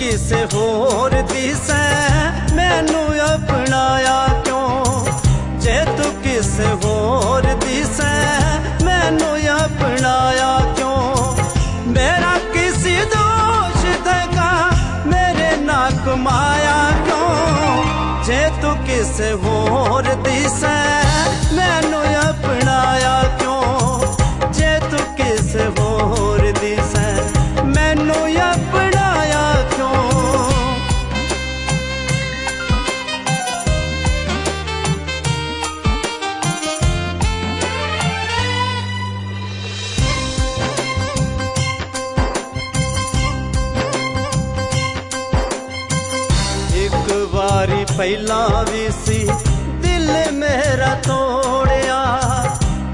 किस होर दिस मैनू अपनाया क्यों? जे तू किस होर दिस मैनू अपनाया क्यों? मेरा किसी दोष देगा, मेरे नाक माया क्यों? जे तू किस होर दिस मैनू अपनाया क्यों? जे तू किस होर ਇੱਕ ਵਾਰੀ ਪਹਿਲਾਂ ਵੀ ਸੀ ਦਿਲ ਮੇਰਾ ਤੋੜਿਆ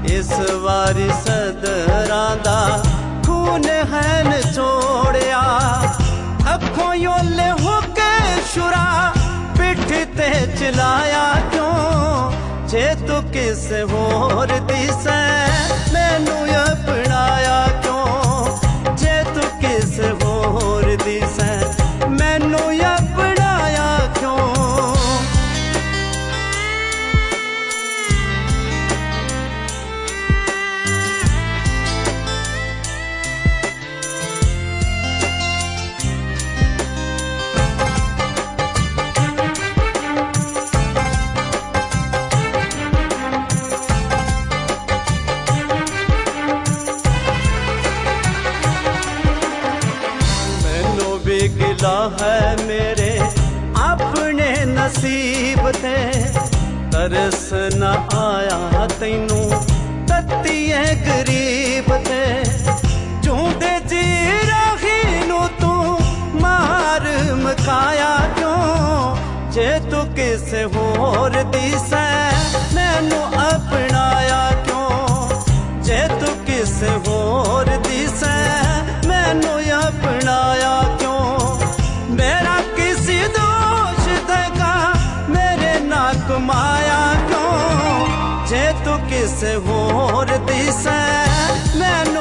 ਇਸ ਵਾਰੀ ਸਦਰਾਂ ਦਾ ਖੂਨ ਹੈ ਨਿਚੋੜਿਆ ਅੱਖੋਂ ਯੋਲੇ ਹੋ ਕੇ ਸ਼ੁਰਾ ਪਿੱਠ ਤੇ ਚਲਾਇਆ ਕਿਉਂ ਜੇ ਤੂੰ ਕਿਸੇ ਹੋਰ ਦੀ ਸੈ ਮੈਨੂੰ ਅਪਣਾਇਆ ਕਿਉਂ ਜੇ ਤੂੰ ਕਿਸੇ ਹੋਰ ਦੀ ਸੈ ਮੈਨੂੰ ਵੀ ਗਿਲਾ ਹੈ ਮੇਰੇ ਆਪਣੇ ਨਸੀਬ ਤੇ ਤਰਸ ਨਾ ਆਇਆ ਤੈਨੂੰ ਤੱਤੀਏ ਗਰੀਬ ਤੇ ਜੂੰਦੇ ਜੀ ਰਾਹੀ ਨੂੰ ਤੂੰ ਮਾਰ ਮਕਾਇਆ ਕਿਉਂ ਜੇ ਤੂੰ ਕਿਸੇ ਹੋਰ दोष देगा मेरे नाक माया क्यों? जे तू किस होर दिस मैं